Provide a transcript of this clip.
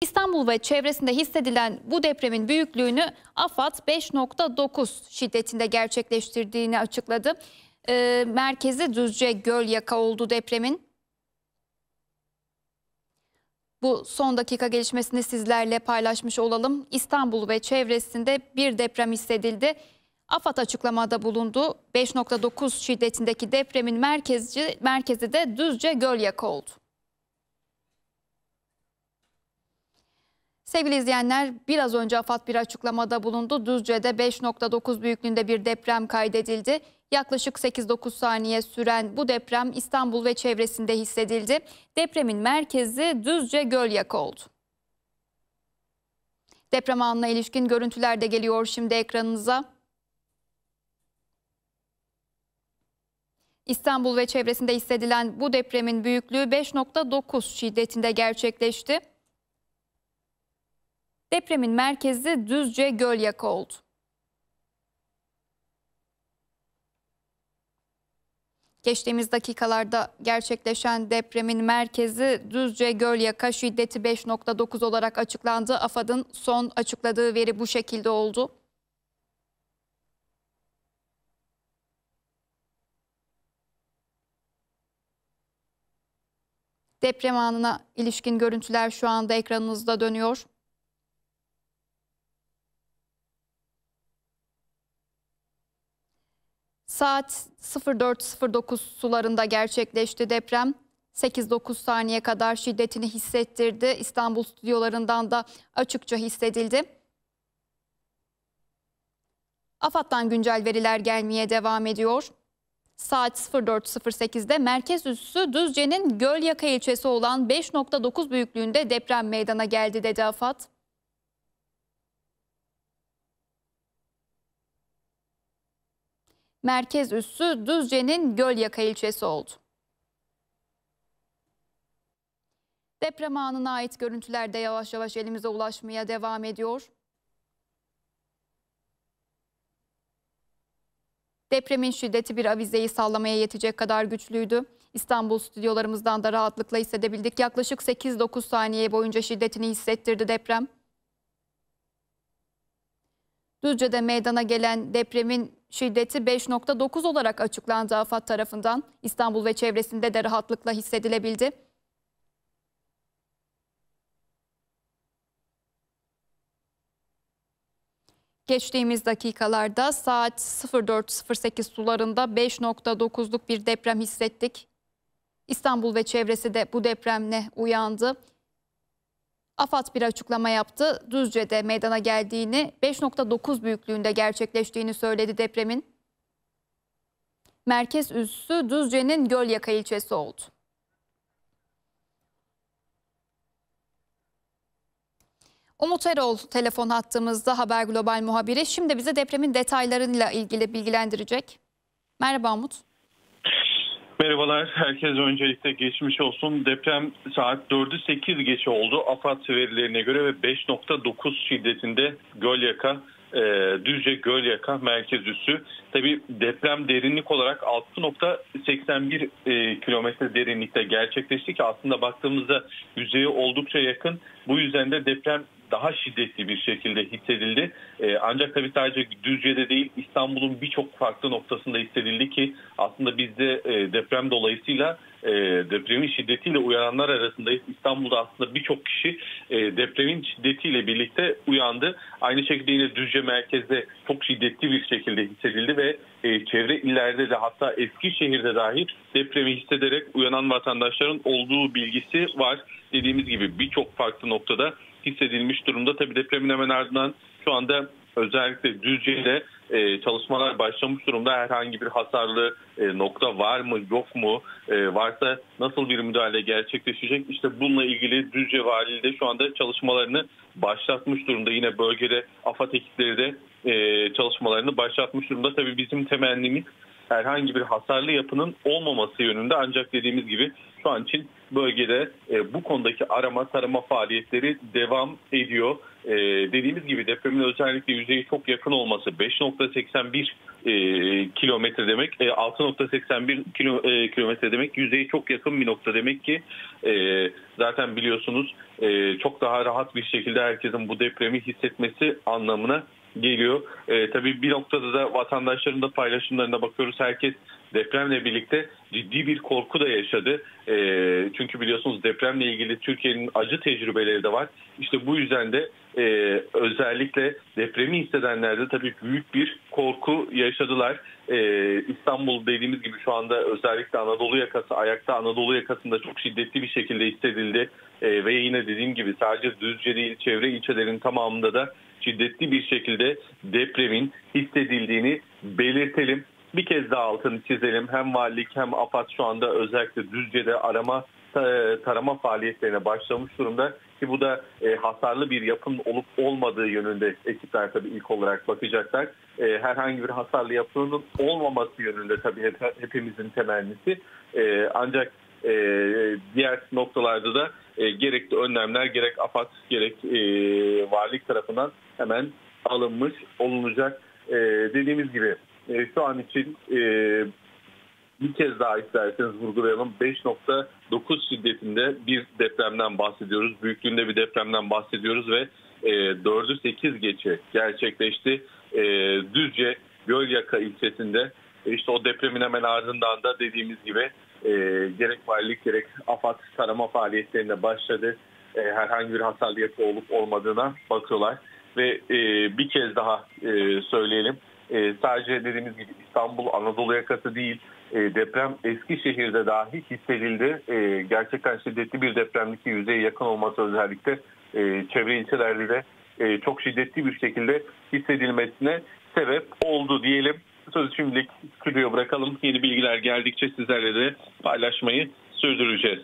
İstanbul ve çevresinde hissedilen bu depremin büyüklüğünü AFAD 5.9 şiddetinde gerçekleştirdiğini açıkladı. Ee, merkezi Düzce Gölyaka oldu depremin. Bu son dakika gelişmesini sizlerle paylaşmış olalım. İstanbul ve çevresinde bir deprem hissedildi. AFAD açıklamada bulundu. 5.9 şiddetindeki depremin merkezi, merkezi de Düzce Gölyaka oldu. Sevgili izleyenler biraz önce AFAD bir açıklamada bulundu. Düzce'de 5.9 büyüklüğünde bir deprem kaydedildi. Yaklaşık 8-9 saniye süren bu deprem İstanbul ve çevresinde hissedildi. Depremin merkezi Düzce Gölyaka oldu. Deprem anına ilişkin görüntüler de geliyor şimdi ekranınıza. İstanbul ve çevresinde hissedilen bu depremin büyüklüğü 5.9 şiddetinde gerçekleşti. Depremin merkezi Düzce Gölyaka oldu. Geçtiğimiz dakikalarda gerçekleşen depremin merkezi Düzce Gölyaka şiddeti 5.9 olarak açıklandı. AFAD'ın son açıkladığı veri bu şekilde oldu. Deprem anına ilişkin görüntüler şu anda ekranınızda dönüyor. Saat 04.09 sularında gerçekleşti deprem. 8-9 saniye kadar şiddetini hissettirdi. İstanbul stüdyolarından da açıkça hissedildi. AFAD'dan güncel veriler gelmeye devam ediyor. Saat 04.08'de merkez üssü Düzce'nin Gölyaka ilçesi olan 5.9 büyüklüğünde deprem meydana geldi dedi AFAD. Merkez üssü Düzce'nin Gölyaka ilçesi oldu. Deprem anına ait görüntüler de yavaş yavaş elimize ulaşmaya devam ediyor. Depremin şiddeti bir avizeyi sallamaya yetecek kadar güçlüydü. İstanbul stüdyolarımızdan da rahatlıkla hissedebildik. Yaklaşık 8-9 saniye boyunca şiddetini hissettirdi deprem. Düzce'de meydana gelen depremin şiddeti 5.9 olarak açıklandı AFAD tarafından. İstanbul ve çevresinde de rahatlıkla hissedilebildi. Geçtiğimiz dakikalarda saat 04.08 sularında 5.9'luk bir deprem hissettik. İstanbul ve çevresi de bu depremle uyandı. AFAD bir açıklama yaptı. Düzce'de meydana geldiğini, 5.9 büyüklüğünde gerçekleştiğini söyledi depremin. Merkez üssü Düzce'nin Gölyaka ilçesi oldu. Umut Erol telefon hattımızda Haber Global muhabiri. Şimdi bize depremin detaylarıyla ilgili bilgilendirecek. Merhaba Umut. Merhabalar, herkes öncelikle geçmiş olsun. Deprem saat 4'ü 8 geçe oldu. AFAD verilerine göre ve 5.9 şiddetinde Gölyaka, e, Düzce Gölyaka merkez üssü. Tabi deprem derinlik olarak 6.81 e, kilometre derinlikte gerçekleşti ki aslında baktığımızda yüzeye oldukça yakın. Bu yüzden de deprem daha şiddetli bir şekilde hissedildi. E, ancak tabii sadece Düzce'de değil İstanbul'un birçok farklı noktasında hissedildi ki aslında bizde e, deprem dolayısıyla e, depremin şiddetiyle uyananlar arasında İstanbul'da aslında birçok kişi e, depremin şiddetiyle birlikte uyandı. Aynı şekilde yine Düzce merkezde çok şiddetli bir şekilde hissedildi ve e, çevre illerde de hatta Eskişehir'de dahi depremi hissederek uyanan vatandaşların olduğu bilgisi var. Dediğimiz gibi birçok farklı noktada hissedilmiş durumda. Tabii depremin hemen ardından şu anda özellikle Düzce'de e, çalışmalar başlamış durumda. Herhangi bir hasarlı e, nokta var mı yok mu e, varsa nasıl bir müdahale gerçekleşecek? İşte bununla ilgili Düzce Valiliği de şu anda çalışmalarını başlatmış durumda. Yine bölgede AFAD ekipleri de e, çalışmalarını başlatmış durumda. Tabii bizim temennimiz herhangi bir hasarlı yapının olmaması yönünde ancak dediğimiz gibi şu an için bölgede e, bu konudaki arama tarama faaliyetleri devam ediyor. E, dediğimiz gibi depremin özellikle yüzeye çok yakın olması 5.81 e, kilometre demek e, 6.81 kilo, e, kilometre demek yüzeye çok yakın bir nokta demek ki e, zaten biliyorsunuz e, çok daha rahat bir şekilde herkesin bu depremi hissetmesi anlamına geliyor. E, tabii bir noktada da vatandaşların da paylaşımlarına bakıyoruz. Herkes depremle birlikte ciddi bir korku da yaşadı. E, çünkü biliyorsunuz depremle ilgili Türkiye'nin acı tecrübeleri de var. İşte bu yüzden de e, özellikle depremi hissedenler de tabii büyük bir korku yaşadılar. E, İstanbul dediğimiz gibi şu anda özellikle Anadolu yakası, ayakta Anadolu yakasında çok şiddetli bir şekilde hissedildi. E, ve yine dediğim gibi sadece Düzce değil çevre ilçelerin tamamında da şiddetli bir şekilde depremin hissedildiğini belirtelim. Bir kez daha altını çizelim. Hem valilik hem AFAD şu anda özellikle Düzce'de arama tarama faaliyetlerine başlamış durumda ki bu da e, hasarlı bir yapının olup olmadığı yönünde ekipler tabii ilk olarak bakacaklar. E, herhangi bir hasarlı yapının olmaması yönünde tabii hep, hepimizin temennisi. E, ancak e, diğer noktalarda da e, gerekli önlemler gerek AFAD gerek e, valilik tarafından hemen alınmış olunacak. E, dediğimiz gibi e, şu an için e, bir kez daha isterseniz vurgulayalım 5.9 şiddetinde bir depremden bahsediyoruz. Büyüklüğünde bir depremden bahsediyoruz ve e, 4'ü 8 geçe gerçekleşti. E, Düzce Gölyaka ilçesinde e, işte o depremin hemen ardından da dediğimiz gibi e, gerek valilik gerek AFAD tarama faaliyetlerine başladı. E, herhangi bir hasarlı yapı olup olmadığına bakıyorlar. Ve e, bir kez daha e, söyleyelim. E, sadece dediğimiz gibi İstanbul Anadolu yakası değil e, deprem Eskişehir'de dahi hissedildi. E, gerçekten şiddetli bir depremdeki yüzeye yakın olması özellikle e, çevre ilçelerde de e, çok şiddetli bir şekilde hissedilmesine sebep oldu diyelim. Sözü şimdilik stüdyoya bırakalım. Yeni bilgiler geldikçe sizlerle de paylaşmayı sürdüreceğiz.